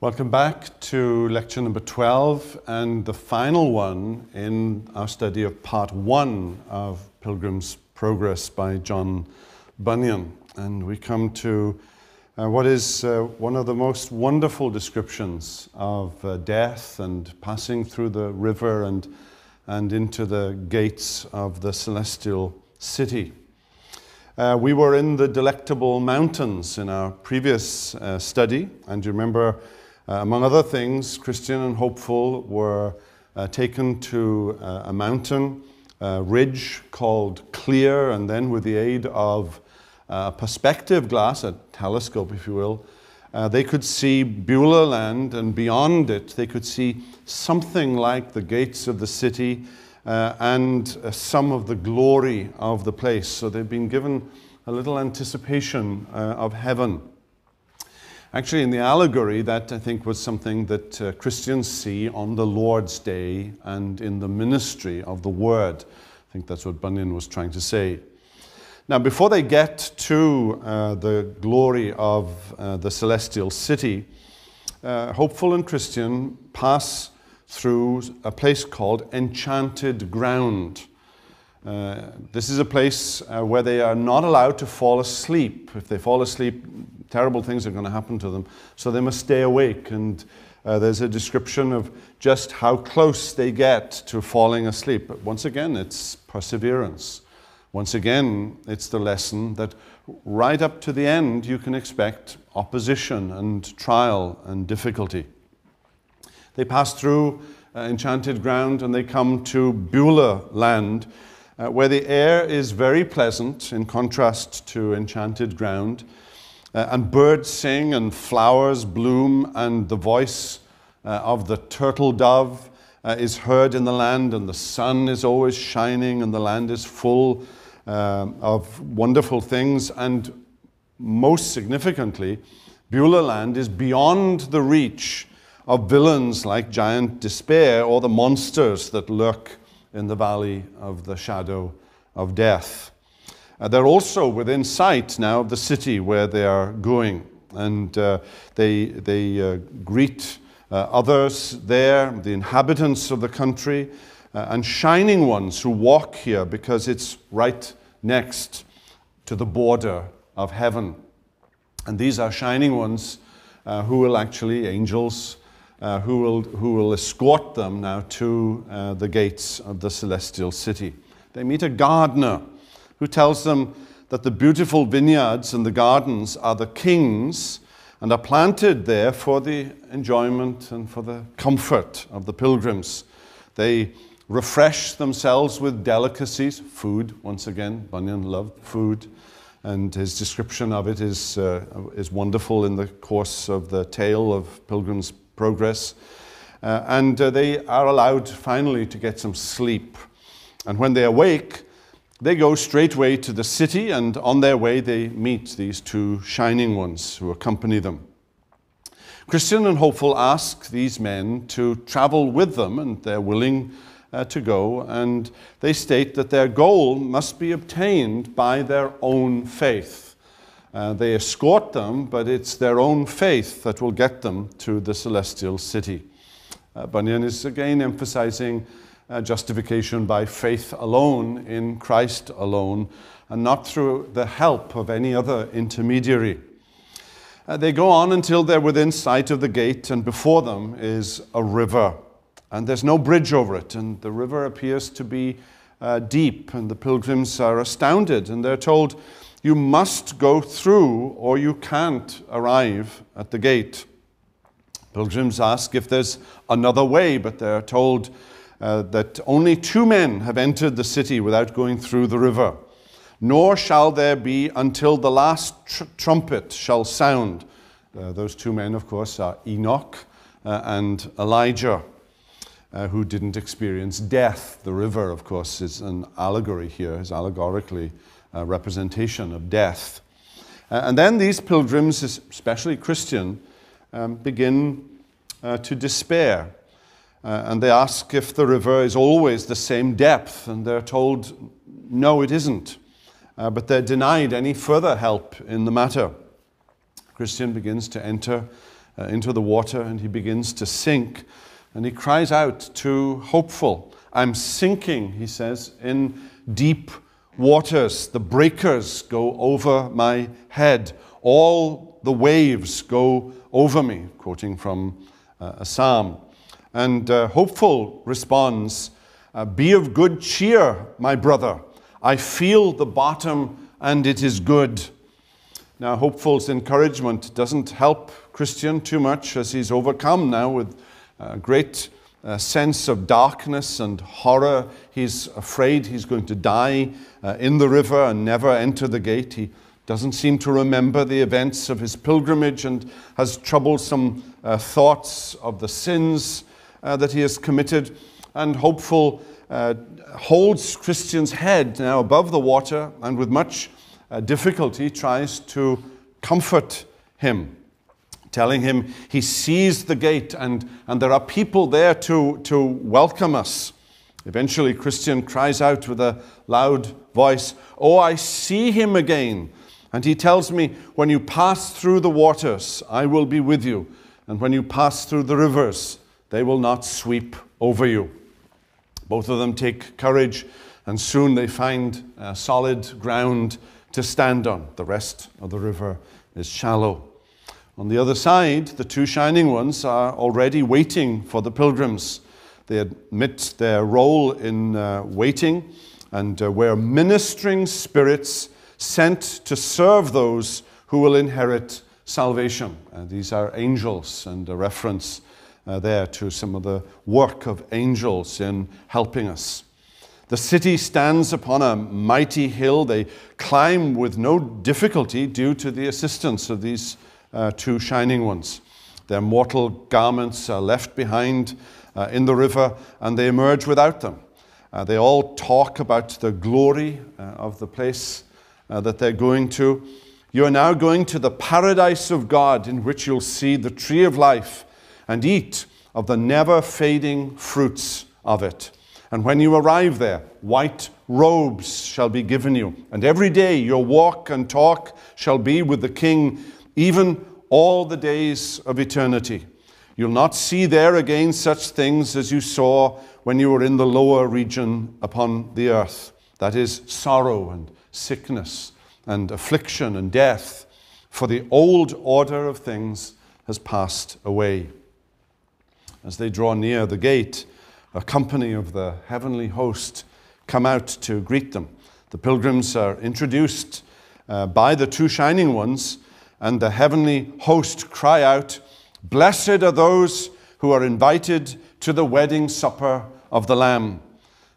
Welcome back to lecture number 12 and the final one in our study of part one of Pilgrim's Progress by John Bunyan. And we come to uh, what is uh, one of the most wonderful descriptions of uh, death and passing through the river and, and into the gates of the celestial city. Uh, we were in the Delectable Mountains in our previous uh, study, and you remember, among other things, Christian and Hopeful were uh, taken to uh, a mountain uh, ridge called Clear, and then with the aid of a perspective glass, a telescope, if you will, they could see Beulah land, and beyond it, they could see something like the gates of the city uh, and uh, some of the glory of the place. So they've been given a little anticipation uh, of heaven. Actually, in the allegory, that I think was something that uh, Christians see on the Lord's Day and in the ministry of the Word. I think that's what Bunyan was trying to say. Now, before they get to uh, the glory of uh, the celestial city, Hopeful and Christian pass through a place called Enchanted Ground. Uh, this is a place uh, where they are not allowed to fall asleep. If they fall asleep, terrible things are going to happen to them. So they must stay awake. And uh, there's a description of just how close they get to falling asleep. But once again, it's perseverance. Once again, it's the lesson that right up to the end, you can expect opposition and trial and difficulty. They pass through uh, enchanted ground and they come to Beulah land, uh, where the air is very pleasant in contrast to enchanted ground. Uh, and birds sing and flowers bloom, and the voice uh, of the turtle dove uh, is heard in the land, and the sun is always shining, and the land is full uh, of wonderful things. And most significantly, Beulah land is beyond the reach of villains like giant despair or the monsters that lurk in the valley of the shadow of death. Uh, they're also within sight now of the city where they are going, and uh, they, they uh, greet uh, others there, the inhabitants of the country, uh, and shining ones who walk here because it's right next to the border of heaven. And these are shining ones who will actually, angels, uh, who, will, who will escort them now to uh, the gates of the celestial city. They meet a gardener who tells them that the beautiful vineyards and the gardens are the king's and are planted there for the enjoyment and for the comfort of the pilgrims. They refresh themselves with delicacies, food, once again. Bunyan loved food, and his description of it is, uh, is wonderful in the course of the tale of Pilgrim's progress. Uh, and uh, they are allowed finally to get some sleep. And when they awake, they go straightway to the city, and on their way, they meet these two shining ones who accompany them. Christian and Hopeful ask these men to travel with them, and they're willing uh, to go. And they state that their goal must be obtained by their own faith. Uh, they escort them, but it's their own faith that will get them to the celestial city. Uh, Bunyan is again emphasizing uh, justification by faith alone, in Christ alone, and not through the help of any other intermediary. Uh, they go on until they're within sight of the gate, and before them is a river. And there's no bridge over it, and the river appears to be uh, deep, and the pilgrims are astounded, and they're told, you must go through or you can't arrive at the gate. Pilgrims ask if there's another way, but they're told uh, that only two men have entered the city without going through the river. Nor shall there be until the last tr- trumpet shall sound. Uh, those two men, of course, are Enoch uh, and Elijah, uh, who didn't experience death. The river, of course, is an allegory here, is allegorically a representation of death. Uh, and then these pilgrims, especially Christian, um, begin uh, to despair. Uh, and they ask if the river is always the same depth, and they're told, no, it isn't. Uh, but they're denied any further help in the matter. Christian begins to enter uh, into the water and he begins to sink. And he cries out to Hopeful, I'm sinking, he says, in deep waters. The breakers go over my head. All the waves go over me, quoting from uh, a psalm. And uh, Hopeful responds, uh, Be of good cheer, my brother. I feel the bottom and it is good. Now, Hopeful's encouragement doesn't help Christian too much as he's overcome now with a great uh, sense of darkness and horror. He's afraid he's going to die uh, in the river and never enter the gate. He doesn't seem to remember the events of his pilgrimage and has troublesome uh, thoughts of the sins uh, that he has committed. And hopeful uh, holds Christian's head now above the water and with much uh, difficulty tries to comfort him, telling him he sees the gate and, and there are people there to, to welcome us. Eventually, Christian cries out with a loud voice, Oh, I see him again. And he tells me, When you pass through the waters, I will be with you. And when you pass through the rivers, they will not sweep over you. Both of them take courage, and soon they find solid ground to stand on. The rest of the river is shallow. On the other side, the two shining ones are already waiting for the pilgrims. They admit their role in uh, waiting and uh, were ministering spirits sent to serve those who will inherit salvation. Uh, these are angels, and a reference uh, there to some of the work of angels in helping us. The city stands upon a mighty hill. They climb with no difficulty due to the assistance of these uh, two shining ones. Their mortal garments are left behind uh, in the river and they emerge without them. Uh, they all talk about the glory uh, of the place uh, that they're going to. You are now going to the paradise of God in which you'll see the tree of life and eat of the never fading fruits of it. And when you arrive there, white robes shall be given you. And every day your walk and talk shall be with the King, even all the days of eternity. You'll not see there again such things as you saw when you were in the lower region upon the earth. That is sorrow and sickness and affliction and death. For the old order of things has passed away. As they draw near the gate, a company of the heavenly host come out to greet them. The pilgrims are introduced uh, by the two shining ones, and the heavenly host cry out, Blessed are those who are invited to the wedding supper of the Lamb.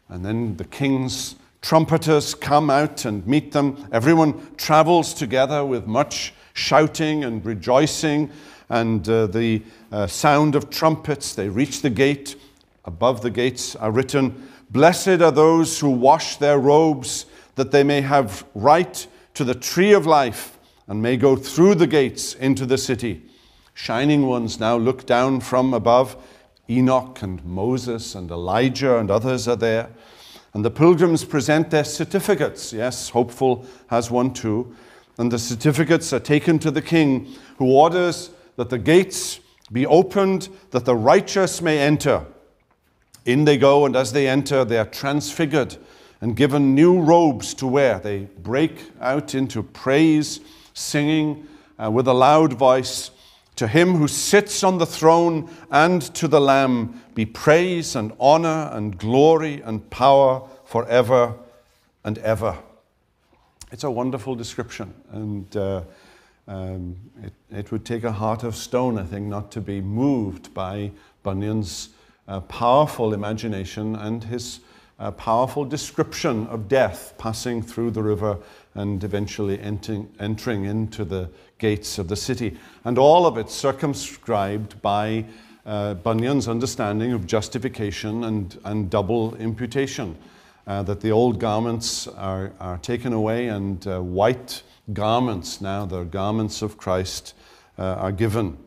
And then the king's trumpeters come out and meet them. Everyone travels together with much shouting and rejoicing and uh, the uh, sound of trumpets. They reach the gate Above the gates are written, Blessed are those who wash their robes, that they may have right to the tree of life and may go through the gates into the city. Shining ones now look down from above. Enoch and Moses and Elijah and others are there. And the pilgrims present their certificates. Yes, Hopeful has one too. And the certificates are taken to the king, who orders that the gates be opened, that the righteous may enter. In they go, and as they enter, they are transfigured and given new robes to wear. They break out into praise, singing uh, with a loud voice To him who sits on the throne and to the Lamb be praise and honor and glory and power forever and ever. It's a wonderful description, and uh, um, it, it would take a heart of stone, I think, not to be moved by Bunyan's powerful imagination and his uh, powerful description of death passing through the river and eventually entering, entering into the gates of the city. And all of it circumscribed by uh, Bunyan's understanding of justification and, and double imputation. Uh, that the old garments are, are taken away and uh, white garments now, the garments of Christ, uh, are given.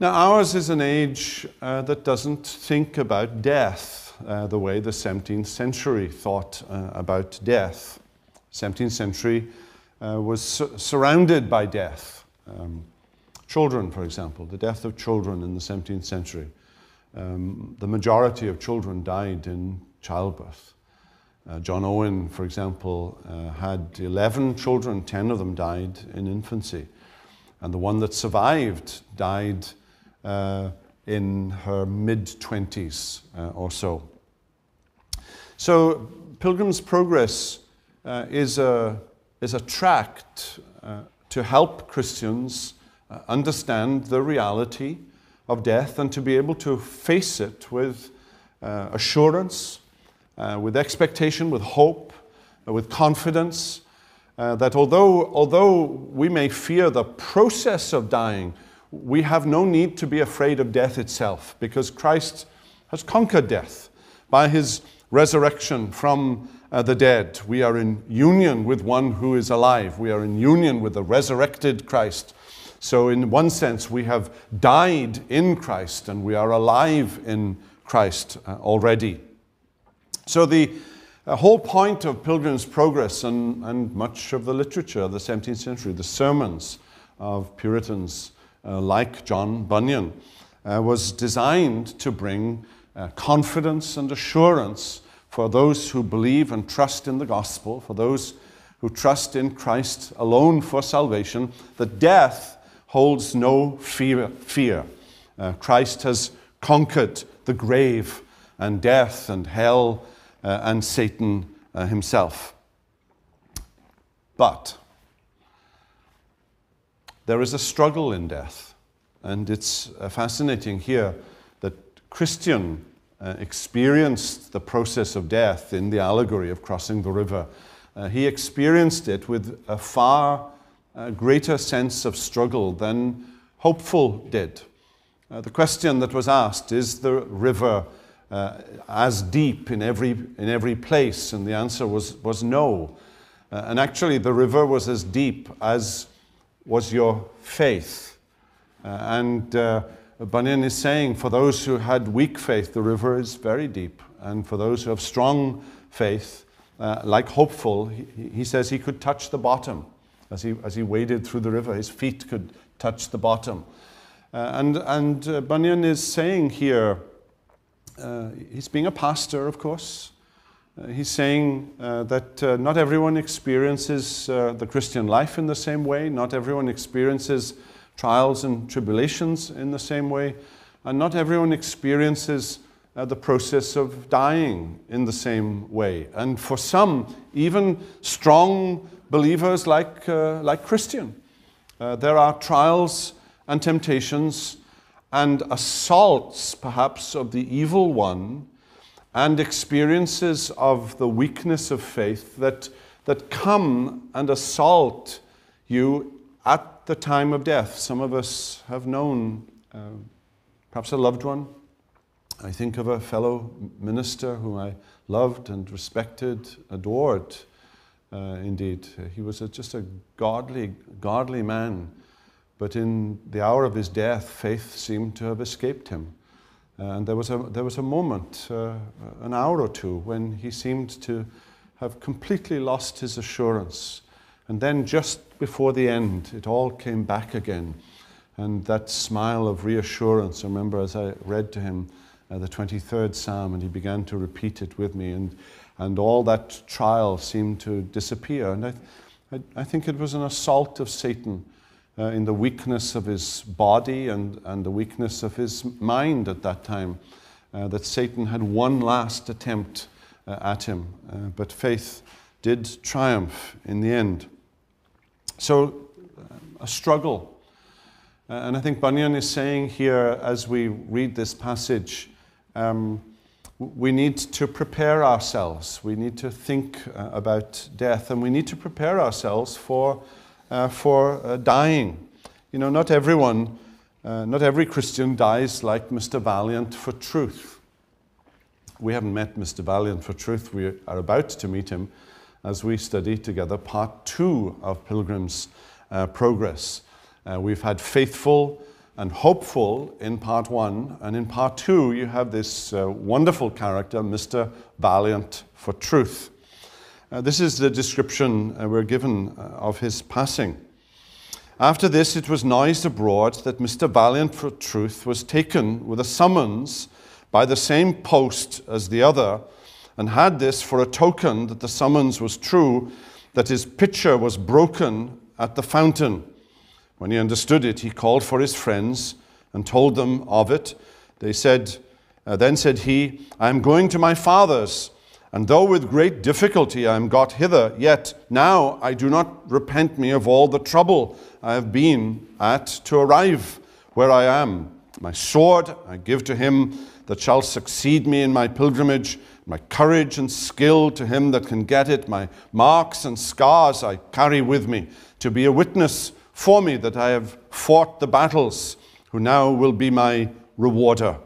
Now, ours is an age uh, that doesn't think about death uh, the way the 17th century thought uh, about death. 17th century uh, was su- surrounded by death. Um, children, for example, the death of children in the 17th century. Um, the majority of children died in childbirth. Uh, John Owen, for example, uh, had 11 children, 10 of them died in infancy. And the one that survived died uh, in her mid 20s uh, or so. So, Pilgrim's Progress uh, is, a, is a tract uh, to help Christians understand the reality of death and to be able to face it with assurance uh, with expectation, with hope, uh, with confidence, uh, that although, although we may fear the process of dying, we have no need to be afraid of death itself because Christ has conquered death by his resurrection from uh, the dead. We are in union with one who is alive. We are in union with the resurrected Christ. So, in one sense, we have died in Christ and we are alive in Christ uh, already. So, the whole point of Pilgrim's Progress and, and much of the literature of the 17th century, the sermons of Puritans uh, like John Bunyan, uh, was designed to bring uh, confidence and assurance for those who believe and trust in the gospel, for those who trust in Christ alone for salvation, that death holds no fear. fear. Uh, Christ has conquered the grave and death and hell uh, and Satan uh, himself. But there is a struggle in death, and it's uh, fascinating here that Christian uh, experienced the process of death in the allegory of crossing the river. Uh, he experienced it with a far uh, greater sense of struggle than Hopeful did. the question that was asked is the river uh, as deep in every, in every place? And the answer was, was no. Uh, and actually, the river was as deep as was your faith. Uh, and uh, Bunyan is saying for those who had weak faith, the river is very deep. And for those who have strong faith, uh, like hopeful, he, he, says he could touch the bottom. As he, as he waded through the river, his feet could touch the bottom. Uh, and and Bunyan is saying here, uh, he's being a pastor, of course. Uh, he's saying uh, that uh, not everyone experiences uh, the Christian life in the same way, not everyone experiences trials and tribulations in the same way, and not everyone experiences uh, the process of dying in the same way. And for some, even strong believers like, like Christian, there are trials and temptations and assaults, perhaps, of the evil one and experiences of the weakness of faith that, that come and assault you at the time of death. Some of us have known uh, perhaps a loved one. I think of a fellow minister whom I loved and respected, adored. Uh, indeed, he was a, just a godly, godly man but in the hour of his death, faith seemed to have escaped him. And there was a, there was a moment, uh, an hour or two, when he seemed to have completely lost his assurance. And then, just before the end, it all came back again. And that smile of reassurance, I remember as I read to him uh, the 23rd Psalm, and he began to repeat it with me, and, and all that trial seemed to disappear. And I, I, I think it was an assault of Satan uh, in the weakness of his body and, and the weakness of his mind at that time, uh, that Satan had one last attempt uh, at him. Uh, but faith did triumph in the end. So, uh, a struggle. Uh, and I think Bunyan is saying here, as we read this passage, um, we need to prepare ourselves. We need to think about death, and we need to prepare ourselves for for uh, dying. You know, not everyone, uh, not every Christian dies like Mr. Valiant for truth. We haven't met Mr. Valiant for truth. We are about to meet him as we study together part two of Pilgrim's uh, Progress. Uh, we've had faithful and hopeful in part one, and in part two, you have this uh, wonderful character, Mr. Valiant for truth. Uh, this is the description uh, we're given uh, of his passing. After this, it was noised abroad that Mr. Valiant for Truth was taken with a summons by the same post as the other, and had this for a token that the summons was true, that his pitcher was broken at the fountain. When he understood it, he called for his friends and told them of it. They said, uh, Then said he, I am going to my father's and though with great difficulty I am got hither, yet now I do not repent me of all the trouble I have been at to arrive where I am. My sword I give to him that shall succeed me in my pilgrimage, my courage and skill to him that can get it, my marks and scars I carry with me, to be a witness for me that I have fought the battles, who now will be my rewarder.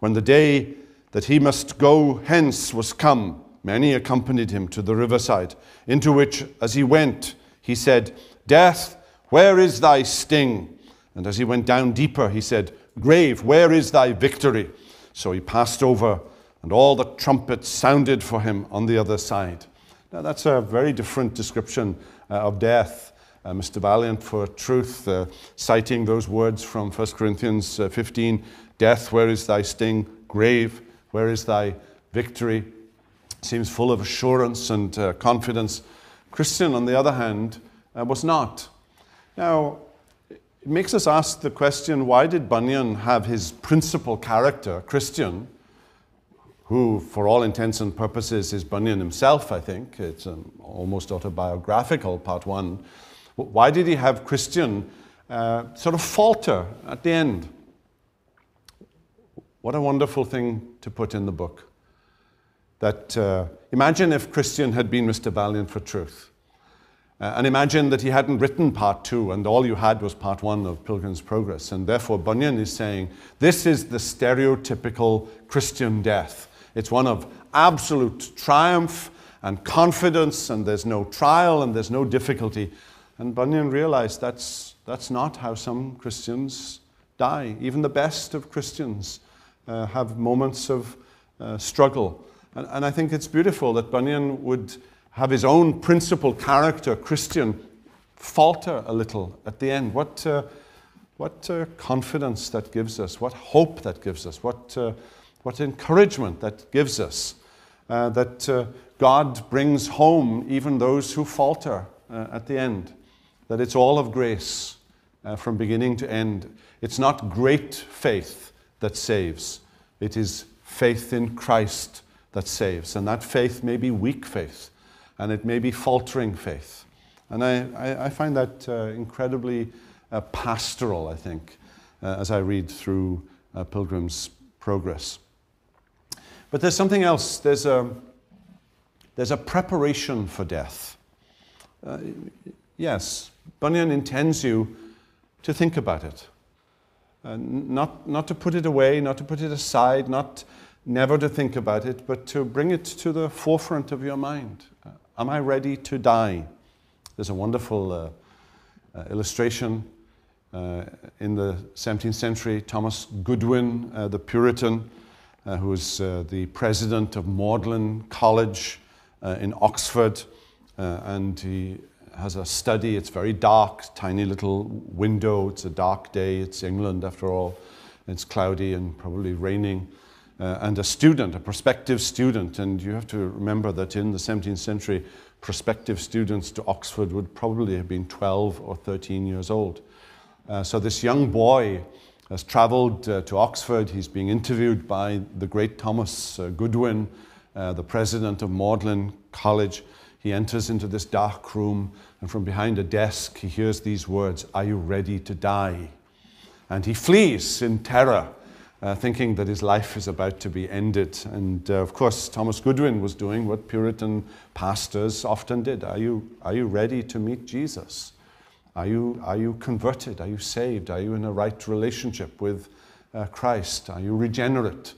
When the day that he must go hence was come, Many accompanied him to the riverside, into which, as he went, he said, Death, where is thy sting? And as he went down deeper, he said, Grave, where is thy victory? So he passed over, and all the trumpets sounded for him on the other side. Now, that's a very different description uh, of death. Uh, Mr. Valiant for truth, uh, citing those words from 1 Corinthians uh, 15 Death, where is thy sting? Grave, where is thy victory? Seems full of assurance and uh, confidence. Christian, on the other hand, uh, was not. Now, it makes us ask the question why did Bunyan have his principal character, Christian, who, for all intents and purposes, is Bunyan himself, I think? It's um, almost autobiographical, part one. Why did he have Christian uh, sort of falter at the end? What a wonderful thing to put in the book that uh, imagine if Christian had been Mr. Valiant for truth. Uh, and imagine that he hadn't written part two and all you had was part one of Pilgrim's Progress. And therefore, Bunyan is saying this is the stereotypical Christian death. It's one of absolute triumph and confidence, and there's no trial and there's no difficulty. And Bunyan realized that's, that's not how some Christians die. Even the best of Christians uh, have moments of uh, struggle and, and I think it's beautiful that Bunyan would have his own principal character, Christian, falter a little at the end. What, uh, what uh, confidence that gives us, what hope that gives us, what, uh, what encouragement that gives us, uh, that uh, God brings home even those who falter uh, at the end, that it's all of grace from beginning to end. It's not great faith that saves, it is faith in Christ that saves. And that faith may be weak faith, and it may be faltering faith. And I, I, I find that uh, incredibly uh, pastoral, I think, uh, as I read through uh, Pilgrim's Progress. But there's something else. There's a, there's a preparation for death. Uh, yes, Bunyan intends you to think about it. Uh, not, not to put it away, not to put it aside, not never to think about it, but to bring it to the forefront of your mind. Uh, am I ready to die? There's a wonderful uh, uh, illustration uh, in the 17th century. Thomas Goodwin, the Puritan, who was the president of Magdalen College in Oxford, and he has a study. It's very dark, tiny little window. It's a dark day. It's England, after all. It's cloudy and probably raining uh, and a student, a prospective student. And you have to remember that in the 17th century, prospective students to Oxford would probably have been 12 or 13 years old. Uh, so this young boy has traveled uh, to Oxford. He's being interviewed by the great Thomas uh, Goodwin, uh, the president of Magdalen College. He enters into this dark room, and from behind a desk, he hears these words Are you ready to die? And he flees in terror uh, thinking that his life is about to be ended. And uh, of course, Thomas Goodwin was doing what Puritan pastors often did. Are you, are you ready to meet Jesus? Are you, are you converted? Are you saved? Are you in a right relationship with uh, Christ? Are you regenerate?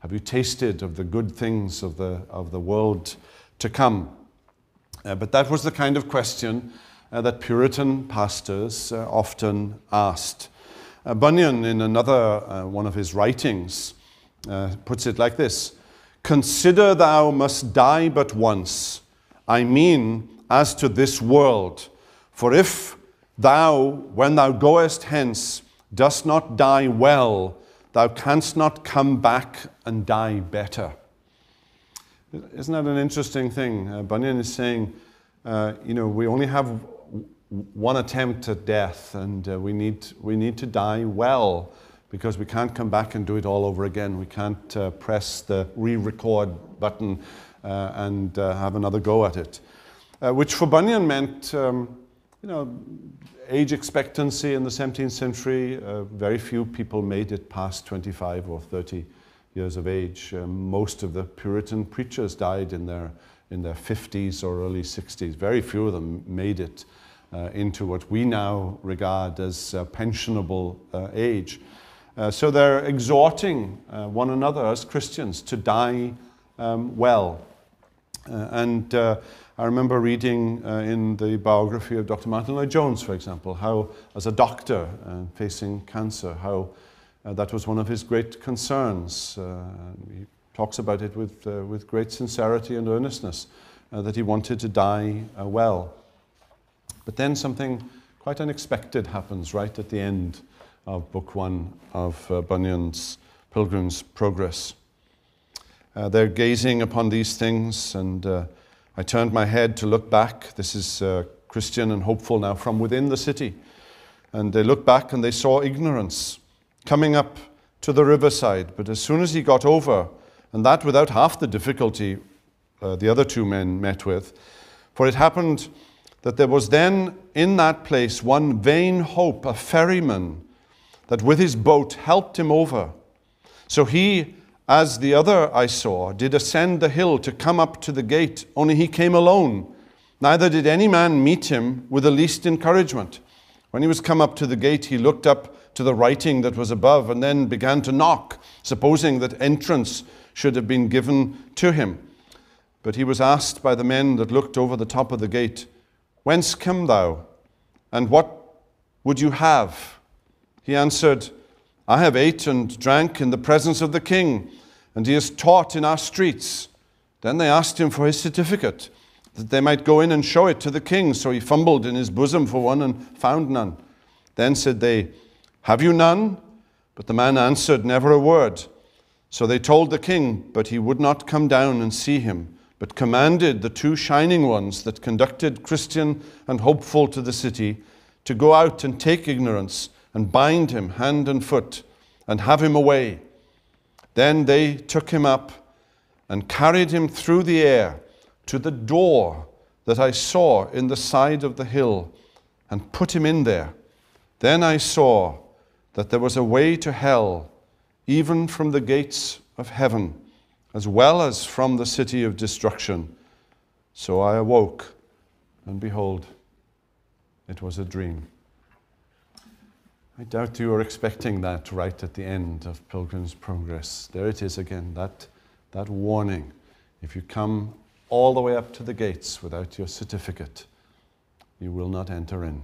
Have you tasted of the good things of the, of the world to come? Uh, but that was the kind of question uh, that Puritan pastors uh, often asked. Uh, Bunyan, in another uh, one of his writings, uh, puts it like this Consider thou must die but once. I mean, as to this world. For if Thou, when thou goest hence, dost not die well, thou canst not come back and die better. Isn't that an interesting thing? Uh, Bunyan is saying, uh, you know, we only have one attempt at death, and uh, we, need, we need to die well because we can't come back and do it all over again. We can't uh, press the re record button uh, and uh, have another go at it. which for Bunyan meant, um, you know, age expectancy in the 17th century. very few people made it past 25 or 30 years of age. Most of the Puritan preachers died in their, in their 50s or early 60s. Very few of them made it uh, into what we now regard as uh, pensionable uh, age. Uh, so they're exhorting uh, one another as Christians to die um, well. Uh, and I remember reading in the biography of Dr. Martyn Lloyd-Jones, for example, how, as a doctor facing cancer, how uh, that was one of his great concerns. Uh, he talks about it with, uh, with great sincerity and earnestness, that he wanted to die well. But then something quite unexpected happens right at the end of Book One of uh, Bunyan's Pilgrim's Progress. Uh, they're gazing upon these things, and uh, I turned my head to look back. This is Christian and hopeful now from within the city. And they looked back and they saw ignorance coming up to the riverside. But as soon as he got over, and that without half the difficulty uh, the other two men met with, for it happened that there was then in that place one vain hope, a ferryman, that with his boat helped him over. So he, as the other I saw, did ascend the hill to come up to the gate, only he came alone. Neither did any man meet him with the least encouragement. When he was come up to the gate, he looked up to the writing that was above and then began to knock, supposing that entrance should have been given to him. But he was asked by the men that looked over the top of the gate, Whence come thou? And what would you have? He answered, I have ate and drank in the presence of the king, and he has taught in our streets. Then they asked him for his certificate, that they might go in and show it to the king. So he fumbled in his bosom for one and found none. Then said they, have you none? But the man answered, Never a word. So they told the king, but he would not come down and see him, but commanded the two shining ones that conducted Christian and hopeful to the city to go out and take ignorance and bind him hand and foot and have him away. Then they took him up and carried him through the air to the door that I saw in the side of the hill and put him in there. Then I saw that there was a way to hell, even from the gates of heaven, as well as from the city of destruction. So I awoke, and behold, it was a dream. I doubt you are expecting that right at the end of Pilgrim's Progress. There it is again, that, that warning. If you come all the way up to the gates without your certificate, you will not enter in.